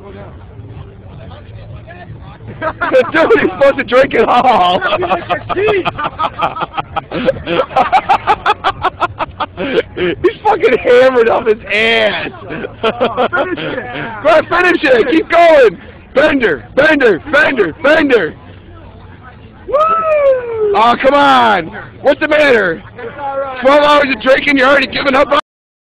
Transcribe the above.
Dude, he's supposed to drink it all. he's fucking hammered off his ass. Oh, finish it. Go ahead, finish it. Keep going. Bender, Bender, Bender, Bender. Woo! Oh, come on. What's the matter? 12 hours of drinking, you're already giving up